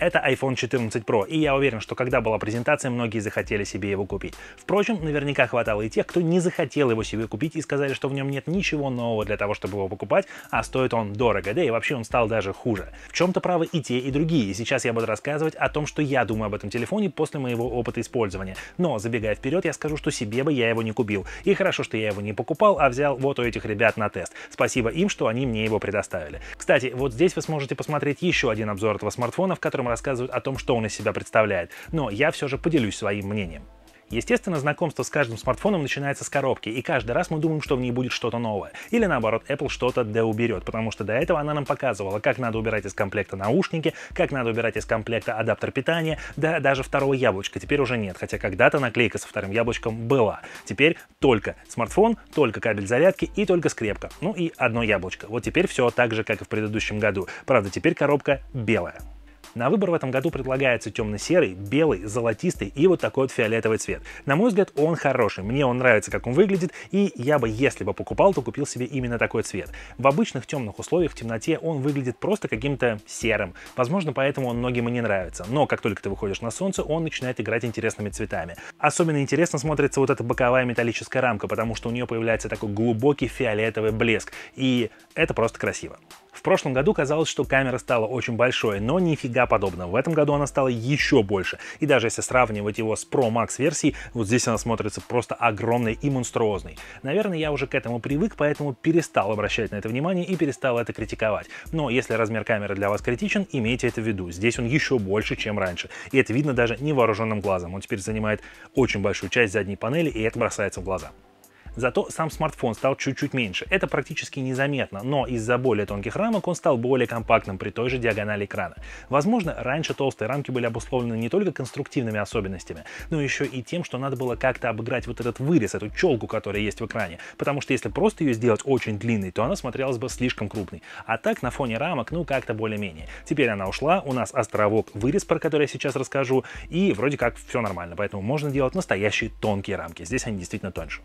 Это iPhone 14 Pro, и я уверен, что когда была презентация, многие захотели себе его купить. Впрочем, наверняка хватало и тех, кто не захотел его себе купить и сказали, что в нем нет ничего нового для того, чтобы его покупать, а стоит он дорого, да и вообще он стал даже хуже. В чем-то правы и те, и другие, и сейчас я буду рассказывать о том, что я думаю об этом телефоне после моего опыта использования. Но, забегая вперед, я скажу, что себе бы я его не купил. И хорошо, что я его не покупал, а взял вот у этих ребят на тест. Спасибо им, что они мне его предоставили. Кстати, вот здесь вы сможете посмотреть еще один обзор этого смартфона, в котором рассказывают о том, что он из себя представляет, но я все же поделюсь своим мнением. Естественно, знакомство с каждым смартфоном начинается с коробки, и каждый раз мы думаем, что в ней будет что-то новое. Или наоборот, Apple что-то да уберет, потому что до этого она нам показывала, как надо убирать из комплекта наушники, как надо убирать из комплекта адаптер питания, да даже второго яблочка теперь уже нет, хотя когда-то наклейка со вторым яблочком была. Теперь только смартфон, только кабель зарядки и только скрепка. Ну и одно яблочко. Вот теперь все так же, как и в предыдущем году. Правда, теперь коробка белая. На выбор в этом году предлагается темно-серый, белый, золотистый и вот такой вот фиолетовый цвет. На мой взгляд, он хороший, мне он нравится, как он выглядит, и я бы, если бы покупал, то купил себе именно такой цвет. В обычных темных условиях, в темноте, он выглядит просто каким-то серым. Возможно, поэтому он многим и не нравится. Но как только ты выходишь на солнце, он начинает играть интересными цветами. Особенно интересно смотрится вот эта боковая металлическая рамка, потому что у нее появляется такой глубокий фиолетовый блеск. И это просто красиво. В прошлом году казалось, что камера стала очень большой, но нифига подобного. В этом году она стала еще больше. И даже если сравнивать его с Pro Max версией, вот здесь она смотрится просто огромной и монструозной. Наверное, я уже к этому привык, поэтому перестал обращать на это внимание и перестал это критиковать. Но если размер камеры для вас критичен, имейте это в виду. Здесь он еще больше, чем раньше. И это видно даже невооруженным глазом. Он теперь занимает очень большую часть задней панели, и это бросается в глаза. Зато сам смартфон стал чуть-чуть меньше. Это практически незаметно, но из-за более тонких рамок он стал более компактным при той же диагонали экрана. Возможно, раньше толстые рамки были обусловлены не только конструктивными особенностями, но еще и тем, что надо было как-то обыграть вот этот вырез, эту челку, которая есть в экране. Потому что если просто ее сделать очень длинной, то она смотрелась бы слишком крупной. А так на фоне рамок, ну как-то более-менее. Теперь она ушла, у нас островок вырез, про который я сейчас расскажу, и вроде как все нормально, поэтому можно делать настоящие тонкие рамки. Здесь они действительно тоньше.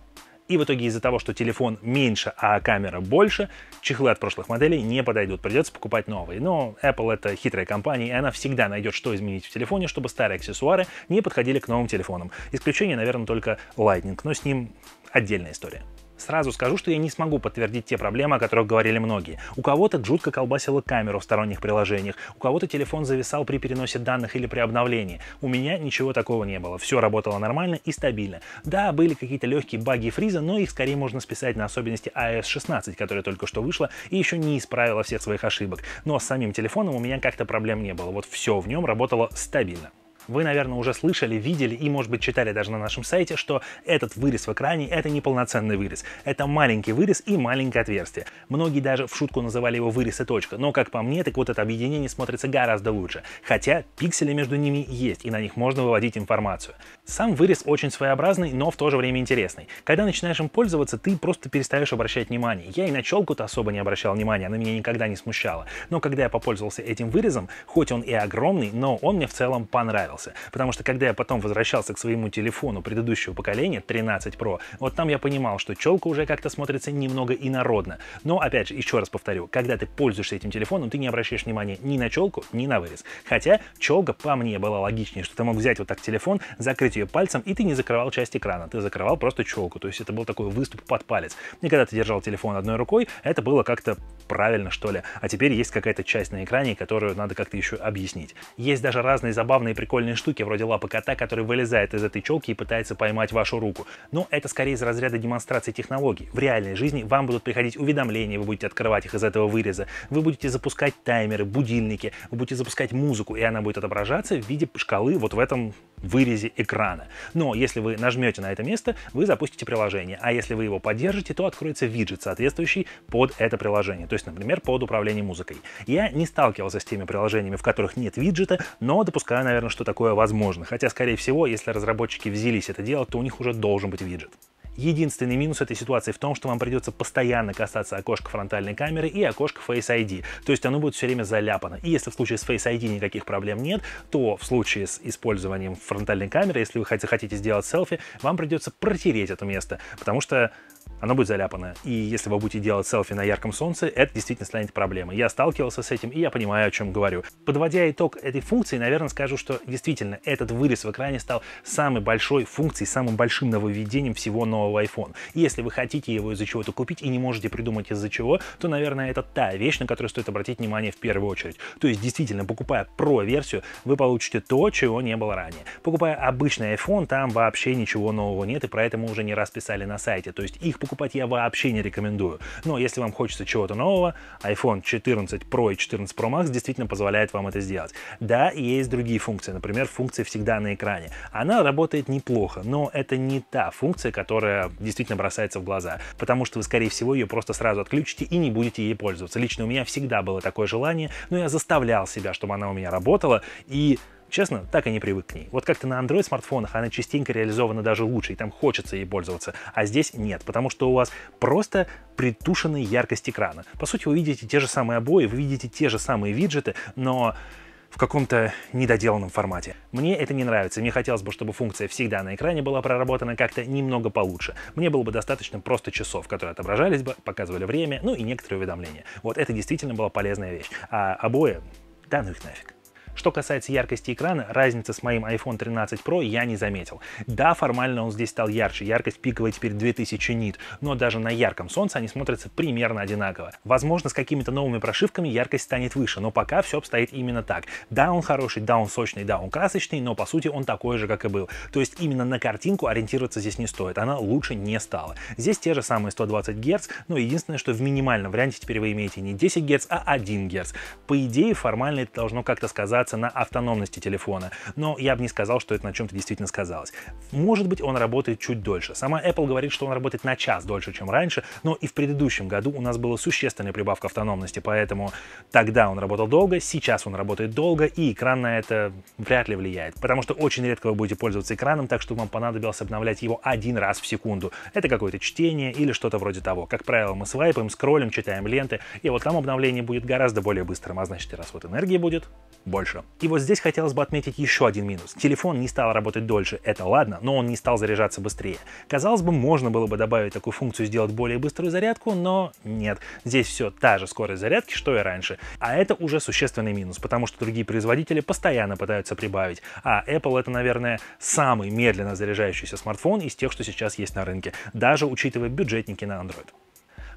И в итоге из-за того, что телефон меньше, а камера больше, чехлы от прошлых моделей не подойдут, придется покупать новые. Но Apple это хитрая компания, и она всегда найдет, что изменить в телефоне, чтобы старые аксессуары не подходили к новым телефонам. Исключение, наверное, только Lightning, но с ним отдельная история. Сразу скажу, что я не смогу подтвердить те проблемы, о которых говорили многие. У кого-то жутко колбасило камеру в сторонних приложениях, у кого-то телефон зависал при переносе данных или при обновлении. У меня ничего такого не было. Все работало нормально и стабильно. Да, были какие-то легкие баги фриза, но их скорее можно списать на особенности iOS 16, которая только что вышла и еще не исправила всех своих ошибок. Но с самим телефоном у меня как-то проблем не было. Вот все в нем работало стабильно. Вы, наверное, уже слышали, видели и, может быть, читали даже на нашем сайте, что этот вырез в экране — это не полноценный вырез. Это маленький вырез и маленькое отверстие. Многие даже в шутку называли его вырез и точка, но, как по мне, так вот это объединение смотрится гораздо лучше. Хотя пиксели между ними есть, и на них можно выводить информацию. Сам вырез очень своеобразный, но в то же время интересный. Когда начинаешь им пользоваться, ты просто перестаешь обращать внимание. Я и на челку-то особо не обращал внимания, она меня никогда не смущала. Но когда я попользовался этим вырезом, хоть он и огромный, но он мне в целом понравился понравился. Потому что когда я потом возвращался к своему телефону предыдущего поколения, 13 Pro, вот там я понимал, что челка уже как-то смотрится немного инородно. Но, опять же, еще раз повторю, когда ты пользуешься этим телефоном, ты не обращаешь внимания ни на челку, ни на вырез. Хотя челка по мне была логичнее, что ты мог взять вот так телефон, закрыть ее пальцем, и ты не закрывал часть экрана, ты закрывал просто челку. То есть это был такой выступ под палец. И когда ты держал телефон одной рукой, это было как-то правильно, что ли. А теперь есть какая-то часть на экране, которую надо как-то еще объяснить. Есть даже разные забавные прикольные прикольные штуки, вроде лапы кота, который вылезает из этой челки и пытается поймать вашу руку. Но это скорее из разряда демонстрации технологий. В реальной жизни вам будут приходить уведомления, вы будете открывать их из этого выреза, вы будете запускать таймеры, будильники, вы будете запускать музыку, и она будет отображаться в виде шкалы вот в этом вырезе экрана. Но если вы нажмете на это место, вы запустите приложение, а если вы его поддержите, то откроется виджет, соответствующий под это приложение, то есть, например, под управление музыкой. Я не сталкивался с теми приложениями, в которых нет виджета, но допускаю, наверное, что такое возможно. Хотя, скорее всего, если разработчики взялись это делать, то у них уже должен быть виджет. Единственный минус этой ситуации в том, что вам придется постоянно касаться окошка фронтальной камеры и окошка Face ID, то есть оно будет все время заляпано. И если в случае с Face ID никаких проблем нет, то в случае с использованием фронтальной камеры, если вы хотите сделать селфи, вам придется протереть это место, потому что оно будет заляпанное. И если вы будете делать селфи на ярком солнце, это действительно станет проблемой. Я сталкивался с этим, и я понимаю, о чем говорю. Подводя итог этой функции, наверное, скажу, что действительно этот вырез в экране стал самой большой функцией, самым большим нововведением всего нового iPhone. И если вы хотите его из-за чего-то купить и не можете придумать из-за чего, то, наверное, это та вещь, на которую стоит обратить внимание в первую очередь. То есть, действительно, покупая Pro-версию, вы получите то, чего не было ранее. Покупая обычный iPhone, там вообще ничего нового нет, и про это мы уже не раз писали на сайте. То есть, их покупать я вообще не рекомендую. Но если вам хочется чего-то нового, iPhone 14 Pro и 14 Pro Max действительно позволяет вам это сделать. Да, есть другие функции, например, функция всегда на экране. Она работает неплохо, но это не та функция, которая действительно бросается в глаза, потому что вы, скорее всего, ее просто сразу отключите и не будете ей пользоваться. Лично у меня всегда было такое желание, но я заставлял себя, чтобы она у меня работала, и Честно, так и не привык к ней. Вот как-то на Android смартфонах она частенько реализована даже лучше, и там хочется ей пользоваться, а здесь нет, потому что у вас просто притушенная яркость экрана. По сути, вы видите те же самые обои, вы видите те же самые виджеты, но в каком-то недоделанном формате. Мне это не нравится. Мне хотелось бы, чтобы функция всегда на экране была проработана как-то немного получше. Мне было бы достаточно просто часов, которые отображались бы, показывали время, ну и некоторые уведомления. Вот это действительно была полезная вещь. А обои, да ну их нафиг. Что касается яркости экрана, разницы с моим iPhone 13 Pro я не заметил. Да, формально он здесь стал ярче, яркость пиковая теперь 2000 нит, но даже на ярком солнце они смотрятся примерно одинаково. Возможно, с какими-то новыми прошивками яркость станет выше, но пока все обстоит именно так. Да, он хороший, да, он сочный, да, он красочный, но по сути он такой же, как и был. То есть именно на картинку ориентироваться здесь не стоит, она лучше не стала. Здесь те же самые 120 Гц, но единственное, что в минимальном варианте теперь вы имеете не 10 Гц, а 1 Гц. По идее, формально это должно как-то сказаться сказаться на автономности телефона, но я бы не сказал, что это на чем-то действительно сказалось. Может быть, он работает чуть дольше. Сама Apple говорит, что он работает на час дольше, чем раньше, но и в предыдущем году у нас была существенная прибавка автономности, поэтому тогда он работал долго, сейчас он работает долго, и экран на это вряд ли влияет, потому что очень редко вы будете пользоваться экраном, так что вам понадобилось обновлять его один раз в секунду. Это какое-то чтение или что-то вроде того. Как правило, мы свайпаем, скроллим, читаем ленты, и вот там обновление будет гораздо более быстрым, а значит и расход энергии будет больше. И вот здесь хотелось бы отметить еще один минус. Телефон не стал работать дольше, это ладно, но он не стал заряжаться быстрее. Казалось бы, можно было бы добавить такую функцию, сделать более быструю зарядку, но нет. Здесь все та же скорость зарядки, что и раньше. А это уже существенный минус, потому что другие производители постоянно пытаются прибавить. А Apple это, наверное, самый медленно заряжающийся смартфон из тех, что сейчас есть на рынке, даже учитывая бюджетники на Android.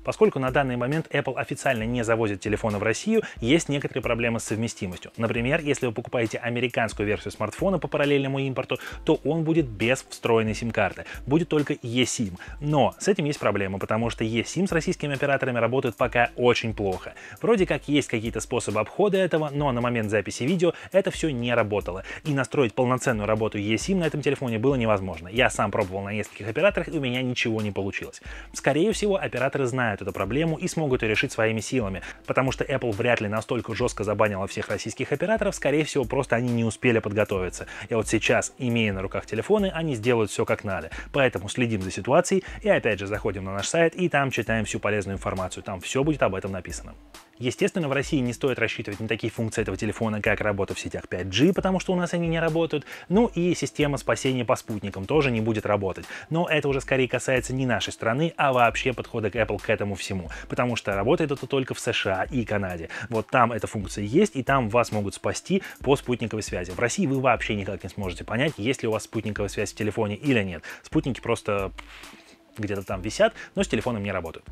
Поскольку на данный момент Apple официально не завозит телефоны в Россию, есть некоторые проблемы с совместимостью. Например, если вы покупаете американскую версию смартфона по параллельному импорту, то он будет без встроенной сим-карты. Будет только eSIM. Но с этим есть проблема, потому что eSIM с российскими операторами работают пока очень плохо. Вроде как есть какие-то способы обхода этого, но на момент записи видео это все не работало. И настроить полноценную работу eSIM на этом телефоне было невозможно. Я сам пробовал на нескольких операторах, и у меня ничего не получилось. Скорее всего, операторы знают, знают эту проблему и смогут ее решить своими силами, потому что Apple вряд ли настолько жестко забанила всех российских операторов, скорее всего, просто они не успели подготовиться. И вот сейчас, имея на руках телефоны, они сделают все как надо. Поэтому следим за ситуацией и опять же заходим на наш сайт и там читаем всю полезную информацию. Там все будет об этом написано. Естественно, в России не стоит рассчитывать на такие функции этого телефона, как работа в сетях 5G, потому что у нас они не работают. Ну и система спасения по спутникам тоже не будет работать. Но это уже скорее касается не нашей страны, а вообще подхода Apple к этому всему. Потому что работает это только в США и Канаде. Вот там эта функция есть, и там вас могут спасти по спутниковой связи. В России вы вообще никак не сможете понять, есть ли у вас спутниковая связь в телефоне или нет. Спутники просто где-то там висят, но с телефоном не работают.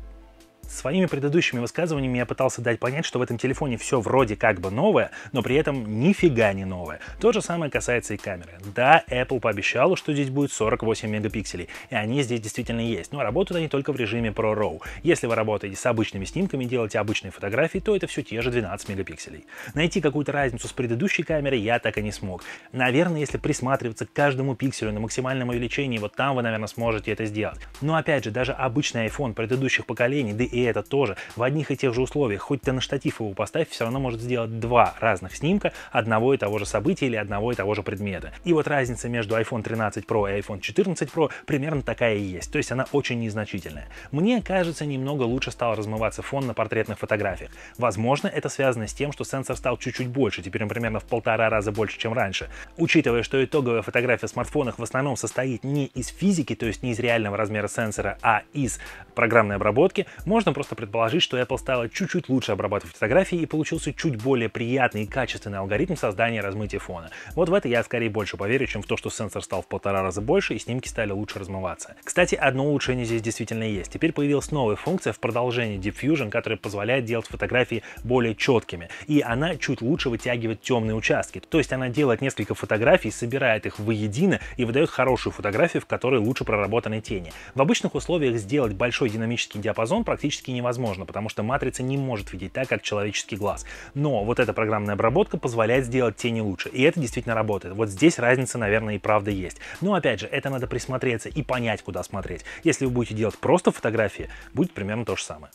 Своими предыдущими высказываниями я пытался дать понять, что в этом телефоне все вроде как бы новое, но при этом нифига не новое. То же самое касается и камеры. Да, Apple пообещала, что здесь будет 48 мегапикселей, и они здесь действительно есть, но работают они только в режиме Pro RAW. Если вы работаете с обычными снимками, делаете обычные фотографии, то это все те же 12 мегапикселей. Найти какую-то разницу с предыдущей камерой я так и не смог. Наверное, если присматриваться к каждому пикселю на максимальном увеличении, вот там вы, наверное, сможете это сделать. Но опять же, даже обычный iPhone предыдущих поколений, да и и это тоже в одних и тех же условиях, хоть ты на штатив его поставь, все равно может сделать два разных снимка одного и того же события или одного и того же предмета. И вот разница между iPhone 13 Pro и iPhone 14 Pro примерно такая и есть, то есть она очень незначительная. Мне кажется, немного лучше стал размываться фон на портретных фотографиях. Возможно, это связано с тем, что сенсор стал чуть-чуть больше, теперь он примерно в полтора раза больше, чем раньше. Учитывая, что итоговая фотография в смартфонах в основном состоит не из физики, то есть не из реального размера сенсора, а из программной обработки, можно просто предположить, что Apple стала чуть-чуть лучше обрабатывать фотографии и получился чуть более приятный и качественный алгоритм создания размытия фона. Вот в это я скорее больше поверю, чем в то, что сенсор стал в полтора раза больше и снимки стали лучше размываться. Кстати, одно улучшение здесь действительно есть. Теперь появилась новая функция в продолжении Deep Fusion, которая позволяет делать фотографии более четкими. И она чуть лучше вытягивает темные участки. То есть она делает несколько фотографий, собирает их воедино и выдает хорошую фотографию, в которой лучше проработаны тени. В обычных условиях сделать большой динамический диапазон практически невозможно, потому что матрица не может видеть так, как человеческий глаз. Но вот эта программная обработка позволяет сделать тени лучше. И это действительно работает. Вот здесь разница, наверное, и правда есть. Но опять же, это надо присмотреться и понять, куда смотреть. Если вы будете делать просто фотографии, будет примерно то же самое.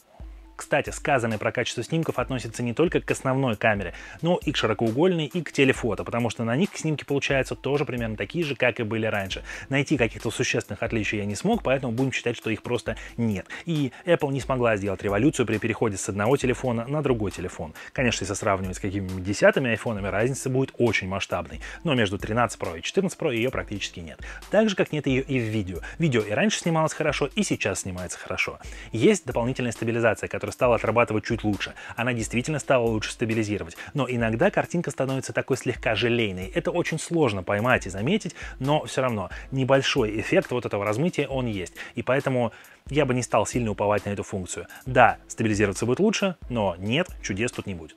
Кстати, сказанное про качество снимков относится не только к основной камере, но и к широкоугольной, и к телефото, потому что на них снимки получаются тоже примерно такие же, как и были раньше. Найти каких-то существенных отличий я не смог, поэтому будем считать, что их просто нет. И Apple не смогла сделать революцию при переходе с одного телефона на другой телефон. Конечно, если сравнивать с какими-нибудь десятыми айфонами, разница будет очень масштабной, но между 13 Pro и 14 Pro ее практически нет. Так же, как нет ее и в видео. Видео и раньше снималось хорошо, и сейчас снимается хорошо. Есть дополнительная стабилизация, которая стала отрабатывать чуть лучше. Она действительно стала лучше стабилизировать. Но иногда картинка становится такой слегка желейной. Это очень сложно поймать и заметить, но все равно небольшой эффект вот этого размытия он есть. И поэтому я бы не стал сильно уповать на эту функцию. Да, стабилизироваться будет лучше, но нет, чудес тут не будет.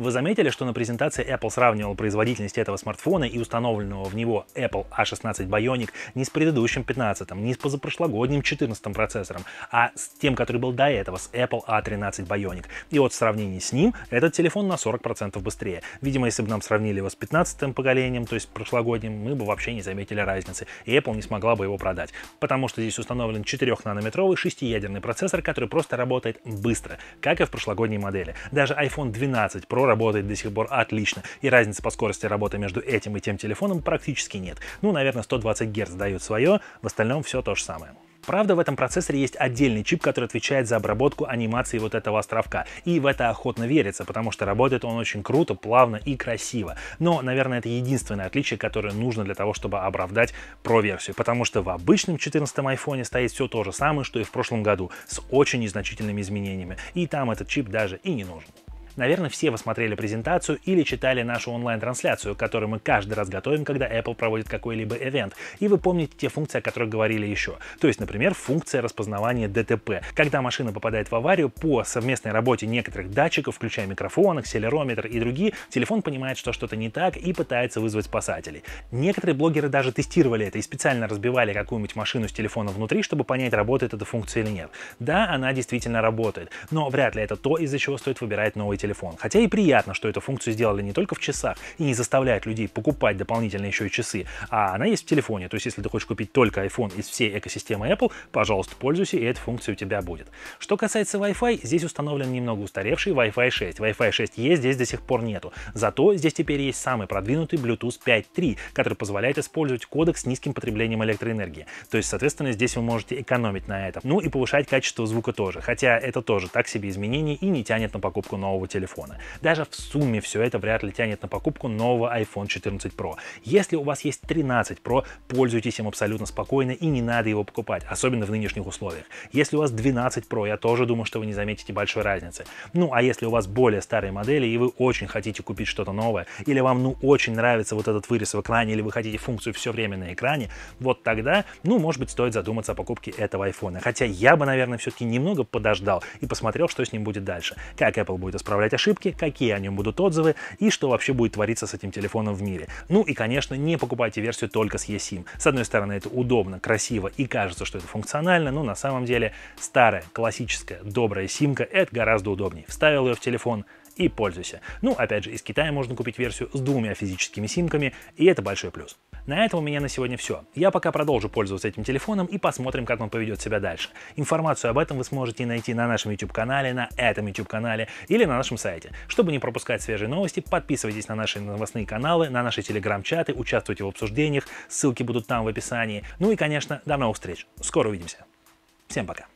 Вы заметили, что на презентации Apple сравнивал производительность этого смартфона и установленного в него Apple A16 Bionic не с предыдущим 15, не с позапрошлогодним 14 процессором, а с тем, который был до этого, с Apple A13 Bionic. И вот в сравнении с ним этот телефон на 40% быстрее. Видимо, если бы нам сравнили его с 15 поколением, то есть прошлогодним, мы бы вообще не заметили разницы, и Apple не смогла бы его продать. Потому что здесь установлен 4-нанометровый шестиядерный процессор, который просто работает быстро, как и в прошлогодней модели. Даже iPhone 12 Pro работает до сих пор отлично, и разницы по скорости работы между этим и тем телефоном практически нет. Ну, наверное, 120 Гц дают свое, в остальном все то же самое. Правда, в этом процессоре есть отдельный чип, который отвечает за обработку анимации вот этого островка. И в это охотно верится, потому что работает он очень круто, плавно и красиво. Но, наверное, это единственное отличие, которое нужно для того, чтобы оправдать Pro-версию. Потому что в обычном 14 айфоне стоит все то же самое, что и в прошлом году, с очень незначительными изменениями. И там этот чип даже и не нужен. Наверное, все вы смотрели презентацию или читали нашу онлайн-трансляцию, которую мы каждый раз готовим, когда Apple проводит какой-либо ивент. И вы помните те функции, о которых говорили еще. То есть, например, функция распознавания ДТП. Когда машина попадает в аварию, по совместной работе некоторых датчиков, включая микрофон, акселерометр и другие, телефон понимает, что что-то не так и пытается вызвать спасателей. Некоторые блогеры даже тестировали это и специально разбивали какую-нибудь машину с телефона внутри, чтобы понять, работает эта функция или нет. Да, она действительно работает, но вряд ли это то, из-за чего стоит выбирать новый телефон. Хотя и приятно, что эту функцию сделали не только в часах и не заставляют людей покупать дополнительно еще и часы, а она есть в телефоне. То есть, если ты хочешь купить только iPhone из всей экосистемы Apple, пожалуйста, пользуйся, и эта функция у тебя будет. Что касается Wi-Fi, здесь установлен немного устаревший Wi-Fi 6. Wi-Fi 6E здесь до сих пор нету. Зато здесь теперь есть самый продвинутый Bluetooth 5.3, который позволяет использовать кодек с низким потреблением электроэнергии. То есть, соответственно, здесь вы можете экономить на этом. Ну и повышать качество звука тоже. Хотя это тоже так себе изменение и не тянет на покупку нового телефона. Даже в сумме все это вряд ли тянет на покупку нового iPhone 14 Pro. Если у вас есть 13 Pro, пользуйтесь им абсолютно спокойно и не надо его покупать, особенно в нынешних условиях. Если у вас 12 Pro, я тоже думаю, что вы не заметите большой разницы. Ну, а если у вас более старые модели и вы очень хотите купить что-то новое, или вам ну очень нравится вот этот вырез в экране, или вы хотите функцию все время на экране, вот тогда, ну, может быть, стоит задуматься о покупке этого iPhone. Хотя я бы, наверное, все-таки немного подождал и посмотрел, что с ним будет дальше. Как Apple будет исправлять ошибки, какие о нем будут отзывы и что вообще будет твориться с этим телефоном в мире. Ну и, конечно, не покупайте версию только с eSIM. С одной стороны, это удобно, красиво и кажется, что это функционально, но на самом деле старая, классическая, добрая симка — это гораздо удобнее. Вставил ее в телефон и пользуйся. Ну, опять же, из Китая можно купить версию с двумя физическими симками, и это большой плюс. На этом у меня на сегодня все. Я пока продолжу пользоваться этим телефоном и посмотрим, как он поведет себя дальше. Информацию об этом вы сможете найти на нашем YouTube-канале, на этом YouTube-канале или на нашем сайте. Чтобы не пропускать свежие новости, подписывайтесь на наши новостные каналы, на наши телеграм-чаты, участвуйте в обсуждениях, ссылки будут там в описании. Ну и, конечно, до новых встреч. Скоро увидимся. Всем пока.